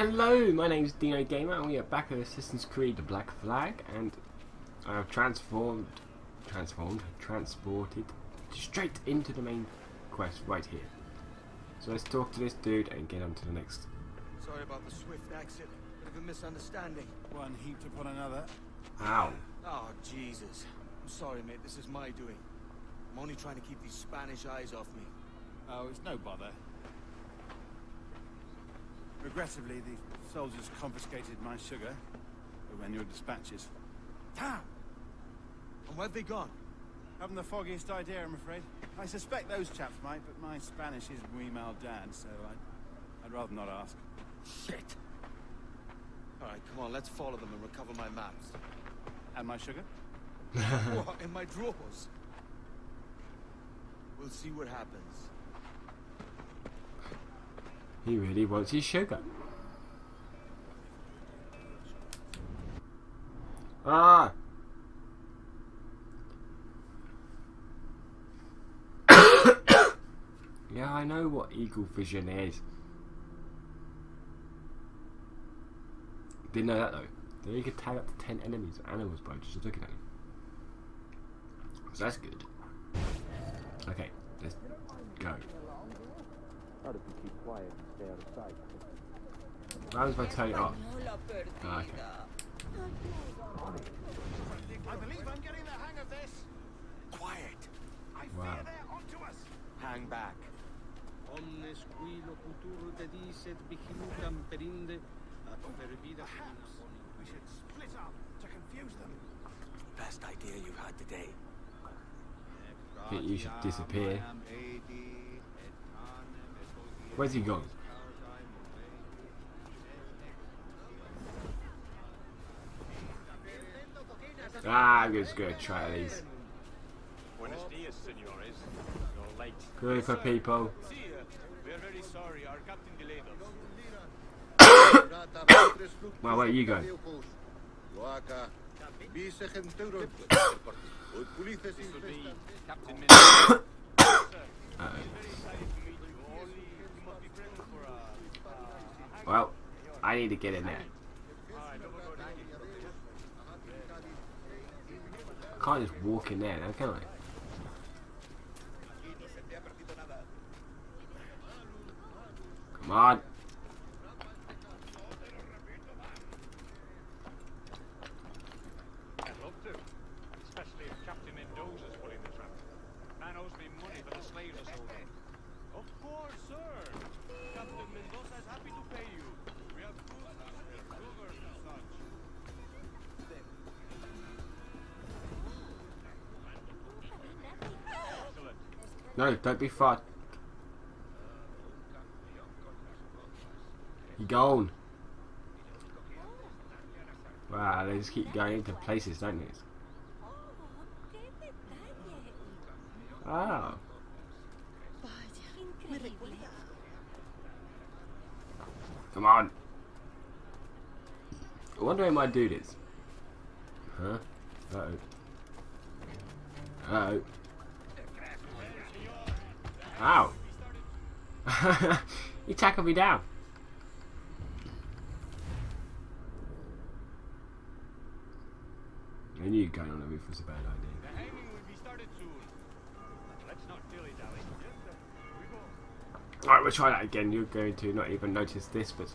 Hello, my name is Deano Gamer and we are back at Assassin's Creed The Black Flag and I have transformed, transformed, transported straight into the main quest right here. So let's talk to this dude and get on to the next. Sorry about the swift exit. Bit of a misunderstanding. One heaped upon another. Ow. Oh, Jesus. I'm sorry, mate. This is my doing. I'm only trying to keep these Spanish eyes off me. Oh, it's no bother. Regrettably, the soldiers confiscated my sugar when your dispatches. Damn! And where've they gone? Haven't the foggiest idea, I'm afraid. I suspect those chaps might, but my Spanish is muy mal dad, so I'd, I'd rather not ask. Shit! Alright, come on, let's follow them and recover my maps. And my sugar? what, in my drawers? We'll see what happens. He really wants his sugar. Ah! yeah, I know what eagle vision is. Didn't know that though. Then you could tag up to 10 enemies or animals by just looking at them. So that's good. Okay, let's go. How if you keep quiet and stay out of sight? What happens if I turn it off? Ah, okay. I believe I'm getting the hang of this. Quiet! I Wow. fear they're onto us. Hang back. Omnes qui locutur dedicet vigilutam perinde, at pervida Perhaps we should split up to confuse them. Best idea you've had today. think you should disappear. Where's he gone? Ah, I'm just gonna try these. Buenos dias, senores. You're late. Good for people. See. We're very sorry. Our captain delayed us. Well, where you go? This will be Captain Min. Uh-oh. Very excited to meet you. Only you must be present for a. Uh, Well, I need to get in there. I can't just walk in there now, can I? Come on. No, don't be far. You gone. Wow, they just keep going into places, don't they? Oh. Come on. I wonder where my dude is. Huh? Uh-oh. Uh-oh. Ow. he tackled me down. I knew going on the roof was a bad idea. The hanging will be started soon. Let's not dilly-dally. Yes, sir. Uh, we go. Alright, we'll try that again. You're going to not even notice this, but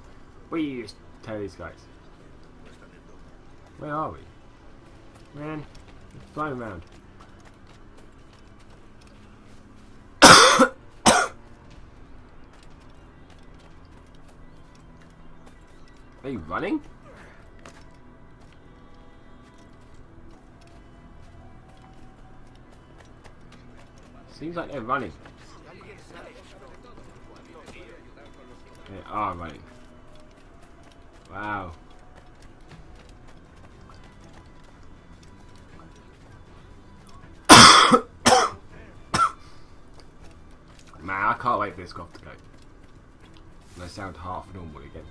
we just tell these guys. Where are we? Man, flying around. Are you running? Seems like they're running. They are running. Wow. Man, I can't wait for this golf to go. And I sound half normal again.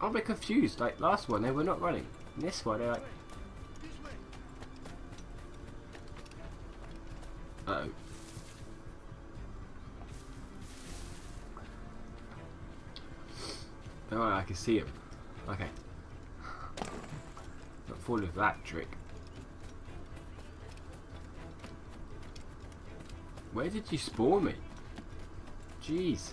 I'm a bit confused. Like last one, they were not running. This one, they're like. Uh oh. Oh, I can see him. Okay. Not falling for that trick. Where did you spawn me? Jeez.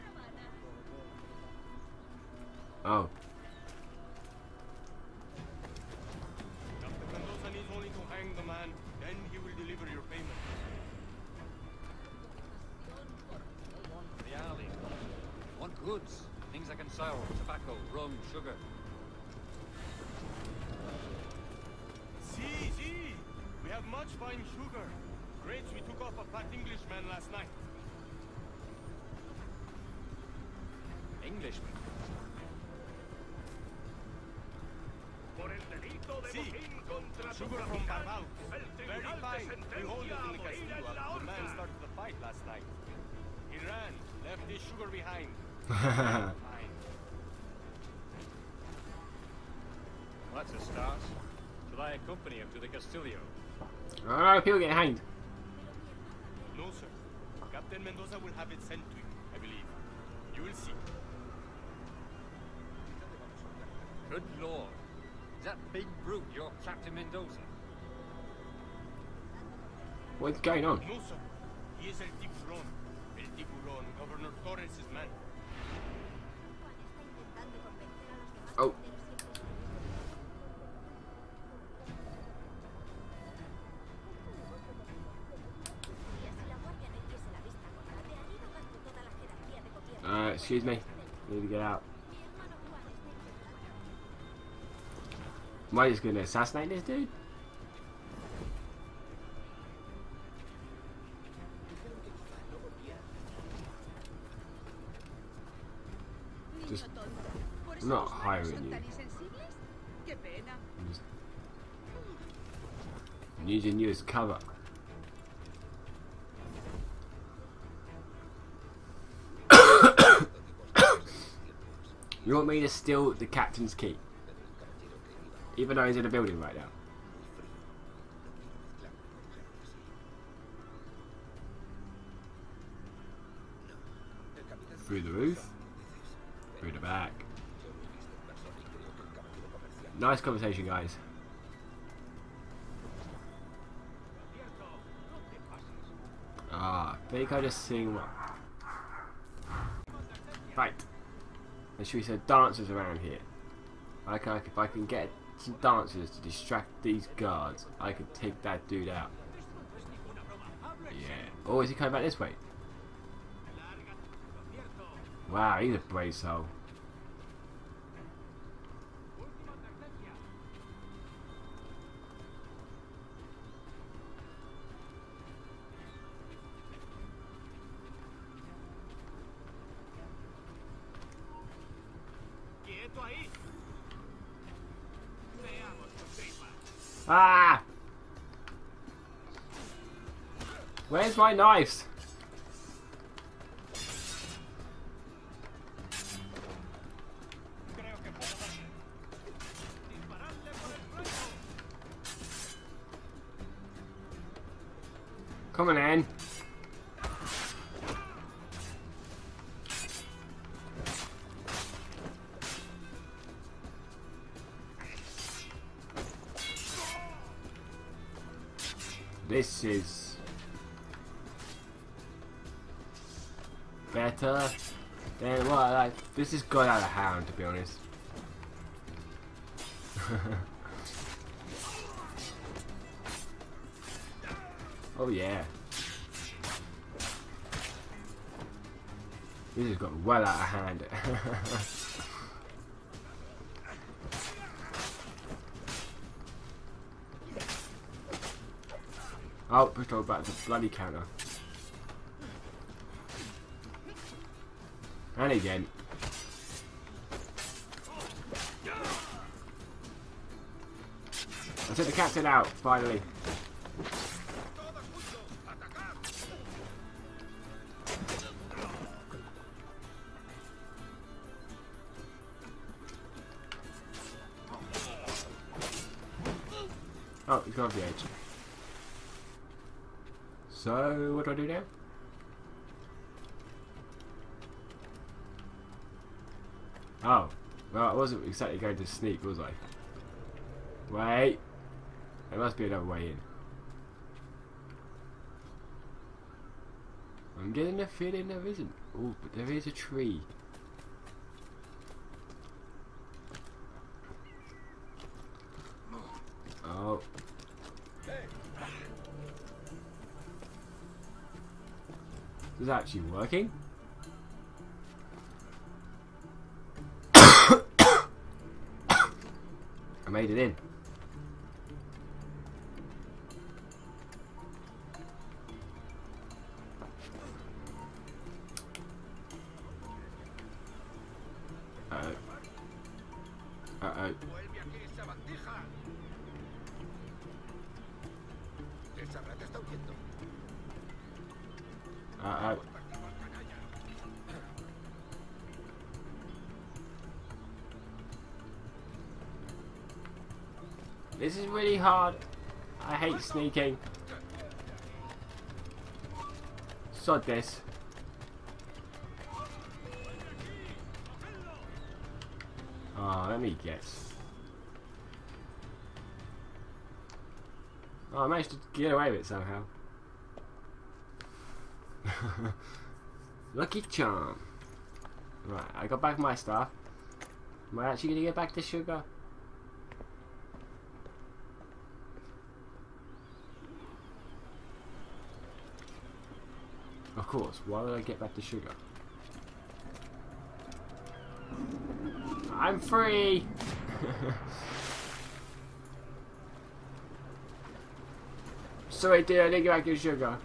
things I can sell, tobacco, rum, sugar. See, see! We have much fine sugar. Grapes we took off a fat Englishman last night. Englishman. See, sugar from Barbados. Very fine. We hold it in the Castillo after the man started the fight last night. He ran, left his sugar behind. That's a start. Shall I accompany him to the Castillo? Alright, people get hanged. No, sir. Captain Mendoza will have it sent to you, I believe. You will see. Good lord. Is that big brute your Captain Mendoza? What's going on? No, sir. He is El Tiburon. El Tiburon, Governor Torres' man. Oh. Excuse me. Need to get out. Am I just gonna assassinate this dude? Just Niño tonto. ¿Por eso I'm not hiring you. I'm using you as cover. Me to steal the captain's key? Even though he's in a building right now. Through the roof. Through the back. Nice conversation, guys. Ah, I think I just sing. Right. And should we say dancers around here? I can, if I can get some dancers to distract these guards, I could take that dude out. Yeah. Oh, is he coming back this way? Wow, he's a brave soul. Ah! Where's my knives? Come on, in. This is better than what I like. This has got out of hand, to be honest. oh yeah. This has got well out of hand. Oh, pushed over back to bloody counter. And again. I took the captain out, finally. Oh, he got off the edge. Exactly going to sneak, was I? Wait. There must be another way in. I'm getting a feeling there isn't. Oh, but there is a tree. Oh. Is it actually working? I made it in. Hard. I hate sneaking. Sod this. Oh, let me guess. Oh, I managed to get away with it somehow. Lucky charm. Right, I got back my stuff. Am I actually gonna get back the sugar? Course, why would I get back to sugar? I'm free! Sorry dude, I didn't get back to sugar.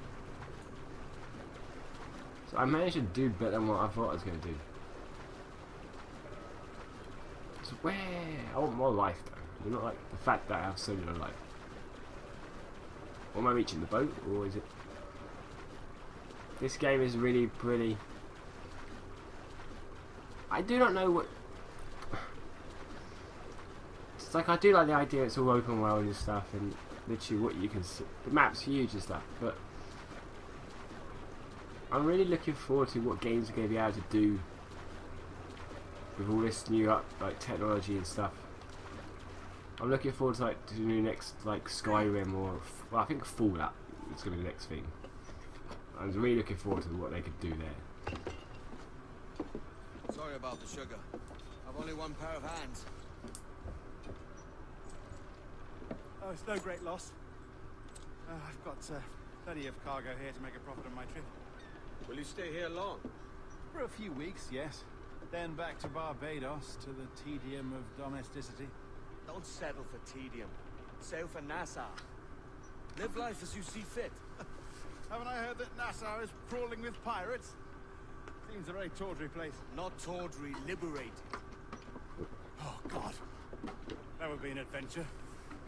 So I managed to do better than what I thought I was going to do. So where? I want more life though. you Not like the fact that I have so little life. Or am I reaching the boat, or is it? This game is really pretty. I do not know what. It's like I do like the idea it's all open world and stuff, and literally what you can see. The map's huge and stuff, but I'm really looking forward to what games are going to be able to do with all this new up like technology and stuff. I'm looking forward to like to the new next like Skyrim or well I think Fallout going to be the next thing. I was really looking forward to what they could do there. Sorry about the sugar. I've only one pair of hands. Oh, it's no great loss. Uh, I've got uh, plenty of cargo here to make a profit on my trip. Will you stay here long? For a few weeks, yes. Then back to Barbados to the tedium of domesticity. Don't settle for tedium. Sail for Nassau. Live life as you see fit. Haven't I heard that Nassau is crawling with pirates? Seems a very tawdry place. Not tawdry, liberated. Oh, God. That would be an adventure.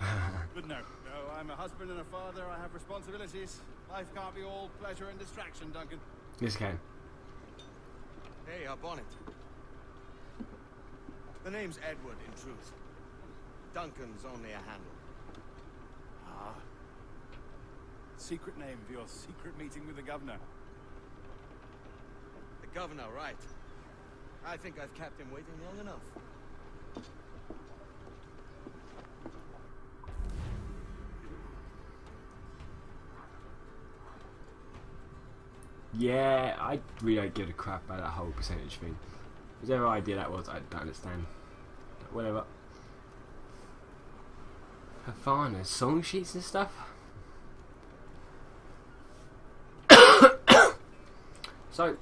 but no, no, I'm a husband and a father. I have responsibilities. Life can't be all pleasure and distraction, Duncan. This can. Hey, up on it. The name's Edward, in truth. Duncan's only a handle. Ah. Secret name for your secret meeting with the governor. The governor, right. I think I've kept him waiting long enough. Yeah, I really don't give a crap about that whole percentage thing. Whatever idea that was, I don't understand. Whatever. Havana song sheets and stuff. So,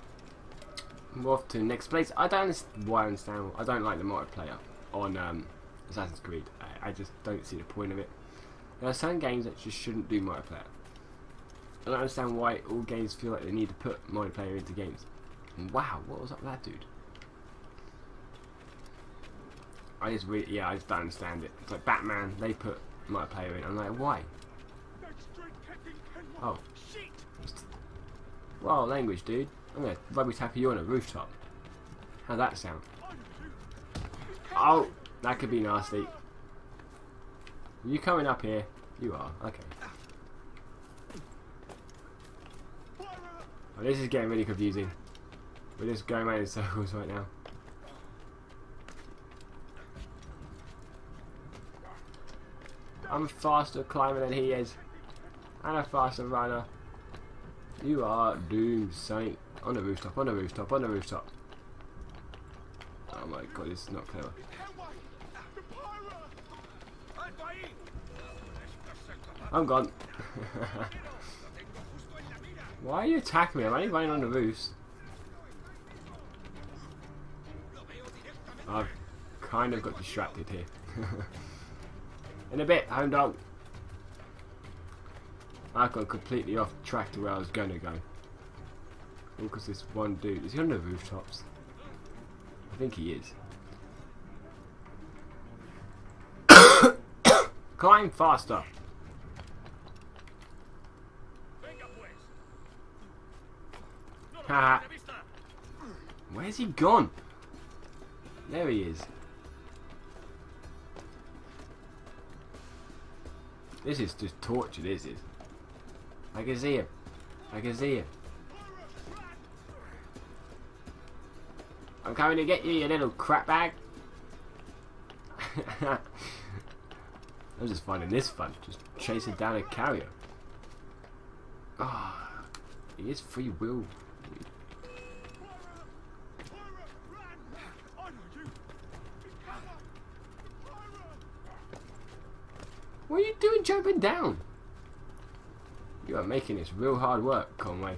we're off to the next place. I don't understand why I understand. I don't like the multiplayer on um, Assassin's Creed. I, I just don't see the point of it. There are some games that just shouldn't do multiplayer. I don't understand why all games feel like they need to put multiplayer into games. And wow, what was up with that dude? I just really, yeah, I just don't understand it. It's like Batman, they put multiplayer in. I'm like, why? Oh. Well, language, dude. I'm gonna rugby tackle you on a rooftop. How'd that sound? Oh, that could be nasty. Are you coming up here? You are. Okay. Oh, this is getting really confusing. We're just going around in circles right now. I'm faster climber than he is. And a faster runner. You are doomed, Sonny. On the rooftop, on the rooftop, on the rooftop. Oh my god, this is not clever. I'm gone. Why are you attacking me? I'm only running on the roofs. I've kind of got distracted here. In a bit, home dog. I got completely off track to where I was going to go. All because this one dude. Is he on the rooftops? I think he is. Climb faster. Where's he gone? There he is. This is just torture, this is. I can see him. I can see him. Coming to get you, you little crap bag. I'm just finding this fun, just chasing down a carrier. Ah, oh, he is free will. What are you doing jumping down? You are making this real hard work, Conway.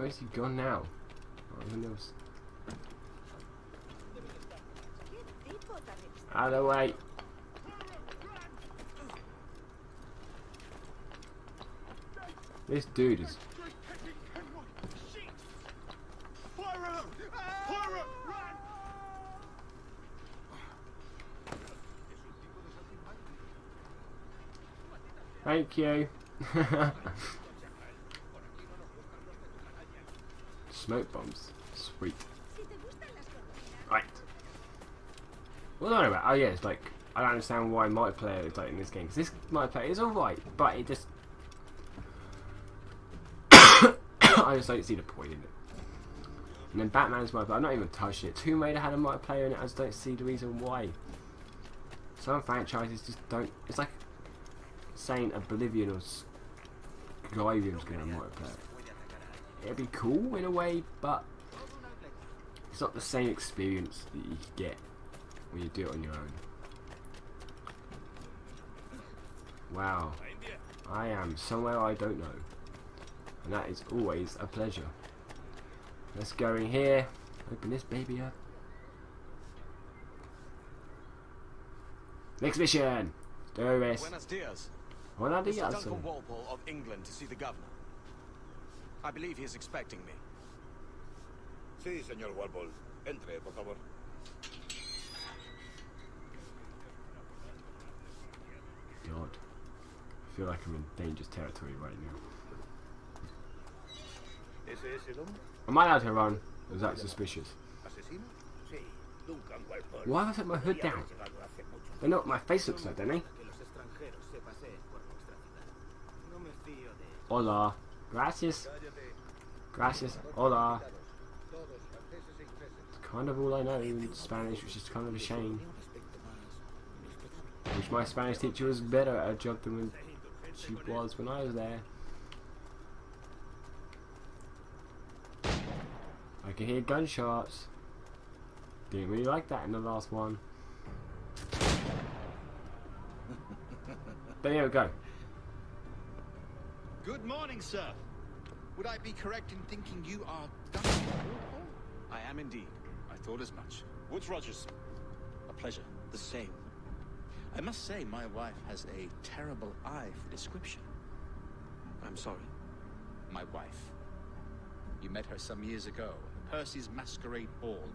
Where is he gone now? Oh, who knows? Out of the way. This dude is Thank you. Smoke bombs. Sweet. Right. Am I about? Oh yeah, it's like I don't understand why multiplayer is like in this game. Cause this multiplayer is alright, but it just I just don't see the point in it. And then Batman's multiplayer. I'm not even touching it. Tomb Raider had a multiplayer in it. I just don't see the reason why. Some franchises just don't. It's like saying Oblivion or Skyrim's going to multiplayer. It'd be cool in a way, but it's not the same experience that you get when you do it on your own. Wow. I am somewhere I don't know. And that is always a pleasure. Let's go in here. Open this baby up. Next mission! Do this. Buenos dias. Buenos Mr. dias. Duncan Walpole of England to see the governor. I believe he is expecting me. Sí, señor Walpole. Entre, por favor. God. I feel like I'm in dangerous territory right now. ¿Ese es el hombre? Am I allowed to run? Or is that suspicious? ¿Asesino? Sí, Duncan Walpole. Why have I put my hood down? I know what my face looks like, don't I? Que los extranjeros se paseen por nuestra ciudad. No me fío de ellos. Hola. Gracias. Gracias. Hola. It's kind of all I know in Spanish, which is kind of a shame. Wish my Spanish teacher was better at a job than when she was when I was there. I can hear gunshots. Didn't really like that in the last one. There we go. Good morning, sir. Would I be correct in thinking you are Duncan I am indeed. I thought as much. Woodes Rogers. A pleasure. The same. I must say, my wife has a terrible eye for description. I'm sorry. My wife. You met her some years ago at Percy's Masquerade Ball.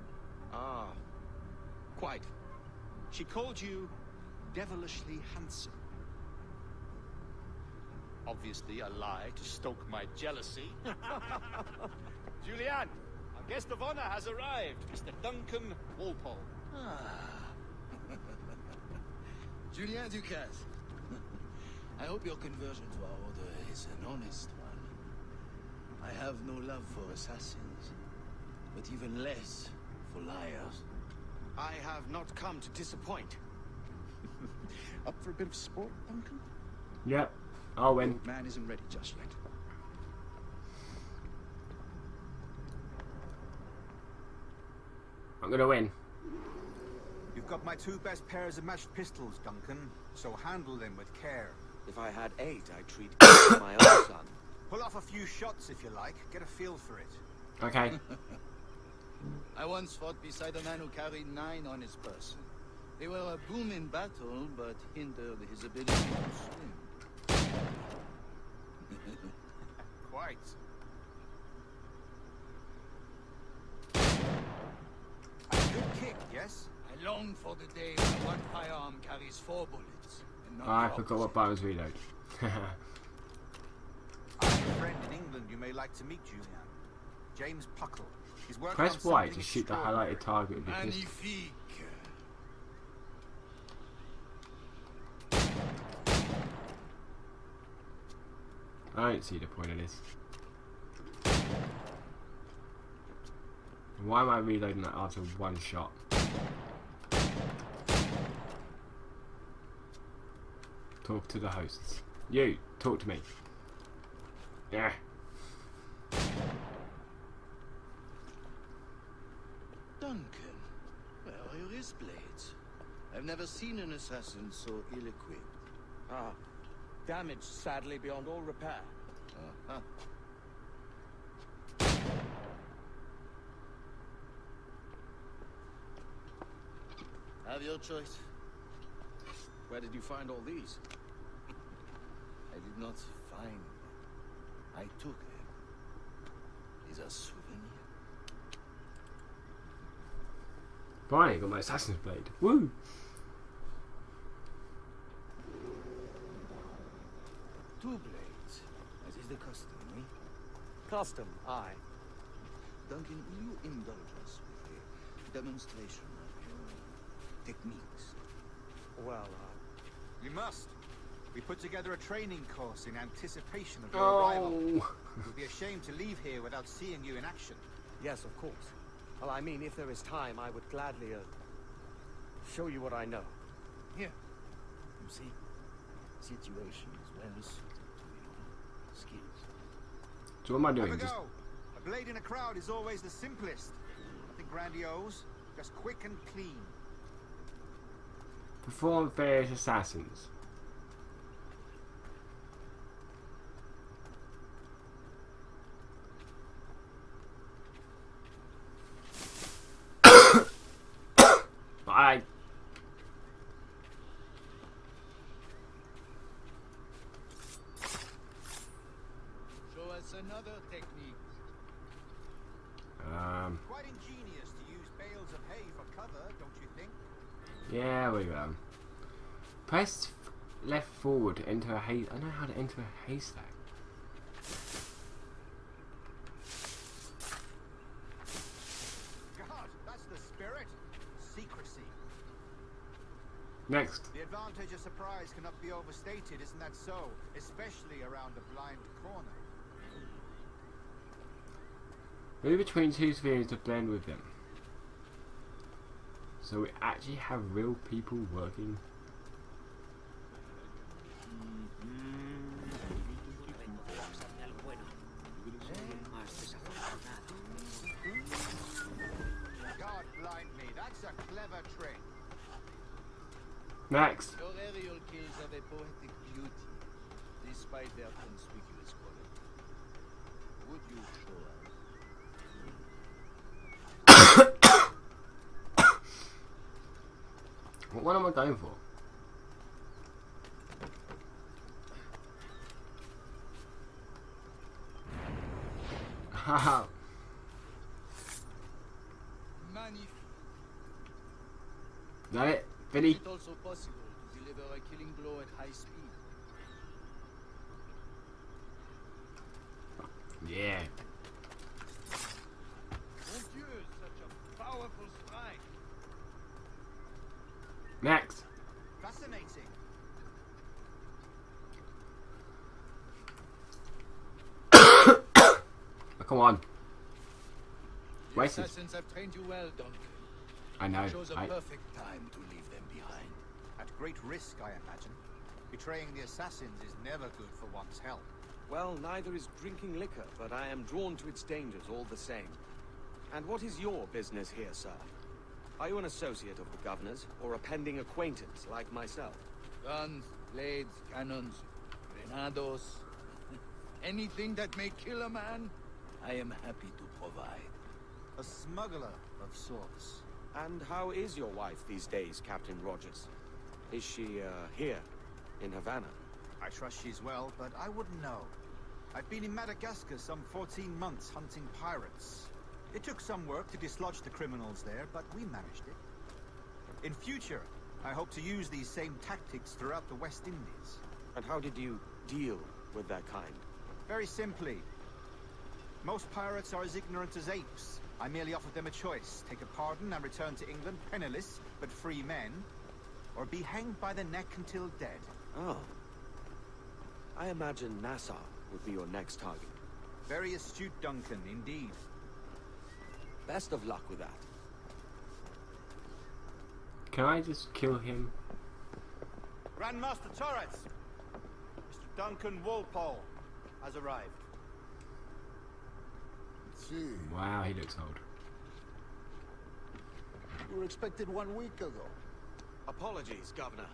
Ah, Quite. She called you devilishly handsome. Obviously a lie to stoke my jealousy. Julien, our guest of honor has arrived, Mr. Duncan Walpole. Ah. Julien Ducasse. I hope your conversion to our order is an honest one. I have no love for assassins, but even less for liars. I have not come to disappoint. Up for a bit of sport, Duncan? Yep, I'll win. Man isn't ready just yet. I'm gonna win. You've got my two best pairs of matched pistols, Duncan, so handle them with care. If I had eight, I'd treat each as my own son. Pull off a few shots if you like, get a feel for it. Okay. I once fought beside a man who carried nine on his person. They were a boom in battle, but hindered his ability to swim. Quite. A good kick, yes? I long for the day when one firearm carries four bullets. I forgot what buttons reload. I have a friend in England you may like to meet, Julien. James Puckle. He's working Press Y to shoot the highlighted target with your pistol. Magnifique. I don't see the point of this. Why am I reloading that after one shot? Talk to the hosts. You, talk to me. Yeah. Duncan, where are your wrist blades? I've never seen an assassin so ill-equipped. Ah, damaged sadly beyond all repair. Uh-huh. Have your choice. Where did you find all these? I did not find them. I took them. These are souvenirs. Finally, got my assassin's blade. Woo! Two blades, as is the custom, eh? Custom, aye. Duncan, will you indulge us with a demonstration of your techniques? Well, uh, You must. We put together a training course in anticipation of your arrival. Oh! We'd be ashamed to leave here without seeing you in action. yes, of course. Well, I mean, if there is time, I would gladly, uh, show you what I know. Here. You see, situation is well suited skills. So what am I doing? a Just. A blade in a crowd is always the simplest. Nothing grandiose, just quick and clean. perform various assassins. Bye. Show us another technique. Um, Quite ingenious to use bales of hay for cover, don't you think? yeah, we go. Press f- left forward to enter a hay. I know how to enter a haystack. God, that's the spirit. Secrecy. Next. The advantage of surprise cannot be overstated, isn't that so? Especially around a blind corner. Move between two spheres to blend with them. So we actually have real people working. God blind me, that's a clever trick. Next. Your aerial kills have a poetic beauty, despite their conspicuous quality. Would you show us? What one am I going for? Haha. That it? Vinny? Is it also possible to deliver a killing blow at high speed? Yeah. Dieu, such a powerful strike. Next. Fascinating. Oh, come on. The Wasted. assassins have trained you well, Duncan. I know. Chose a I- perfect time to leave them behind. At great risk, I imagine. Betraying the assassins is never good for one's health. Well, neither is drinking liquor, but I am drawn to its dangers all the same. And what is your business here, sir? Are you an associate of the governor's, or a pending acquaintance like myself? Guns, blades, cannons, grenados. Anything that may kill a man, I am happy to provide. A smuggler of sorts. And how is your wife these days, Captain Rogers? Is she, uh, here, in Havana? I trust she's well, but I wouldn't know. I've been in Madagascar some 14 months hunting pirates. It took some work to dislodge the criminals there, but we managed it. In future, I hope to use these same tactics throughout the West Indies. And how did you deal with that kind? Very simply. Most pirates are as ignorant as apes. I merely offered them a choice. Take a pardon and return to England penniless, but free men. Or be hanged by the neck until dead. Oh. I imagine Nassau would be your next target. Very astute, Duncan, indeed. Best of luck with that. Can I just kill him? Grandmaster Torres! Mr. Duncan Walpole has arrived. See, Wow, he looks old. you were expected one week ago. Apologies, Governor.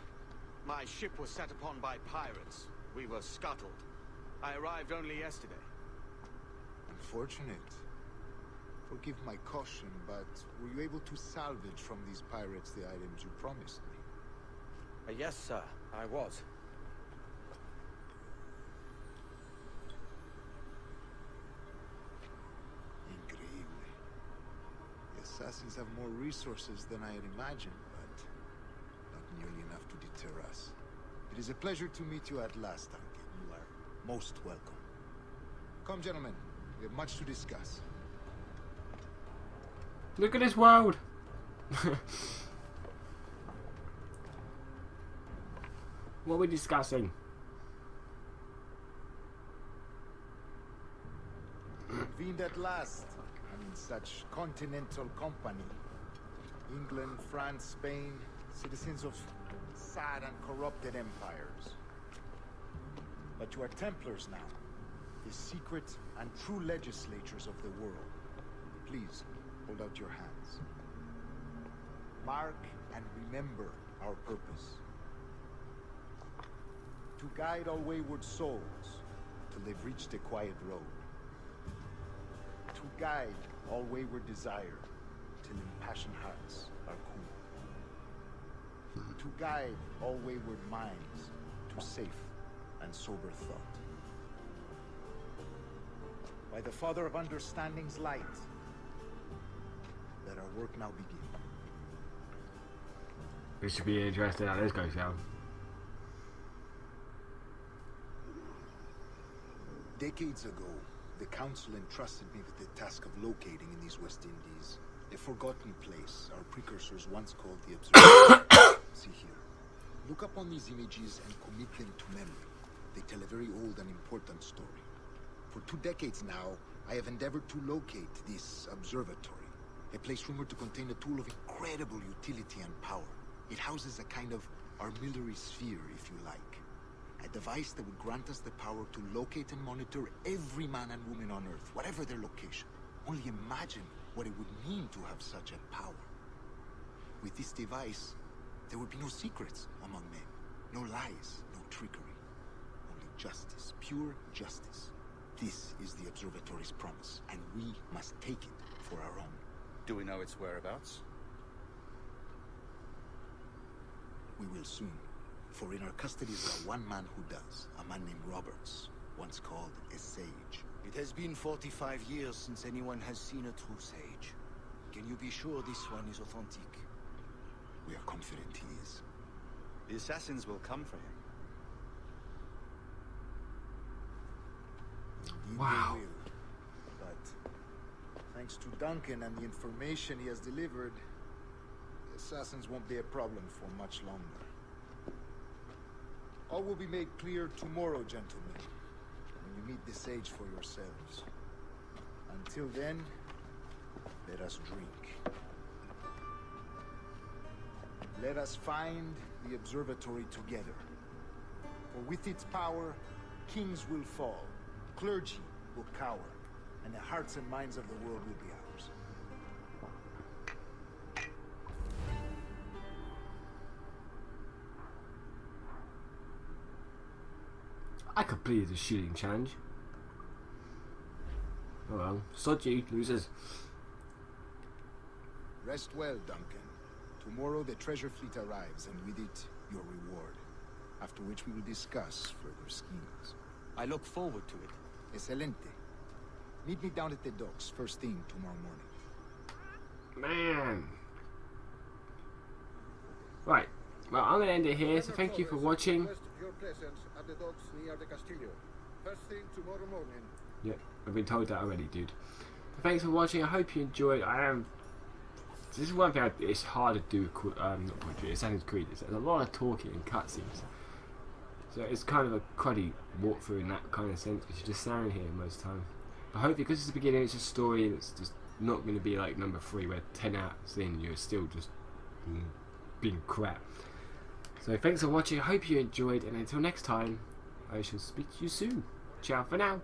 My ship was set upon by pirates. We were scuttled. I arrived only yesterday. Unfortunate. Forgive my caution, but were you able to salvage from these pirates the items you promised me? Uh, yes, sir, I was. Increíble. The assassins have more resources than I had imagined, but not nearly enough to deter us. It is a pleasure to meet you at last, Duncan. You are most welcome. Come, gentlemen. We have much to discuss. Look at this world! what are we discussing? Convened at last, such continental company. England, France, Spain, citizens of sad and corrupted empires. But you are Templars now, the secret and true legislators of the world. Please, hold out your hands. Mark and remember our purpose. To guide all wayward souls till they've reached a quiet road. To guide all wayward desire till impassioned hearts are cool. To guide all wayward minds to safe and sober thought. By the Father of Understanding's light, let our work now begin. We should be interested how this goes down. Decades ago, the Council entrusted me with the task of locating in these West Indies a forgotten place our precursors once called the Observatory. See here. Look upon these images and commit them to memory. They tell a very old and important story. For two decades now, I have endeavored to locate this observatory, a place rumored to contain a tool of incredible utility and power. It houses a kind of armillary sphere, if you like. A device that would grant us the power to locate and monitor every man and woman on Earth, whatever their location. Only imagine what it would mean to have such a power. With this device, there would be no secrets among men, no lies, no trickery. Only justice, pure justice. This is the observatory's promise, and we must take it for our own. Do we know its whereabouts? We will soon. For in our custody is a one man who does, a man named Roberts, once called a sage. It has been 45 years since anyone has seen a true sage. Can you be sure this one is authentic? We are confident he is. The assassins will come for him. Indeed Wow. they will. But thanks to Duncan and the information he has delivered, the assassins won't be a problem for much longer. All will be made clear tomorrow, gentlemen, when you meet the sage for yourselves. Until then, let us drink. Let us find the observatory together. For with its power, kings will fall, clergy will cower, and the hearts and minds of the world will be I completed the shooting challenge. Oh well, sod you, losers. Rest well, Duncan. Tomorrow the treasure fleet arrives, and with it, your reward. After which we will discuss further schemes. I look forward to it. Excelente. Meet me down at the docks first thing tomorrow morning. Man. Right. Well, I'm going to end it here, so thank you for watching. Request your presence at the docks near the Castillo. First thing tomorrow morning. Yeah, I've been told that already, dude. So thanks for watching. I hope you enjoyed. I am. This is one thing I, it's hard to do. Um, not poetry. Assassin's Creed. Is there's a lot of talking and cutscenes. So it's kind of a cruddy walkthrough in that kind of sense because you're just standing here most time. But hopefully, because it's the beginning, it's a story that's just not going to be like number three, where ten hours in you're still just being crap. So thanks for watching. I hope you enjoyed, and until next time, I shall speak to you soon. Ciao for now.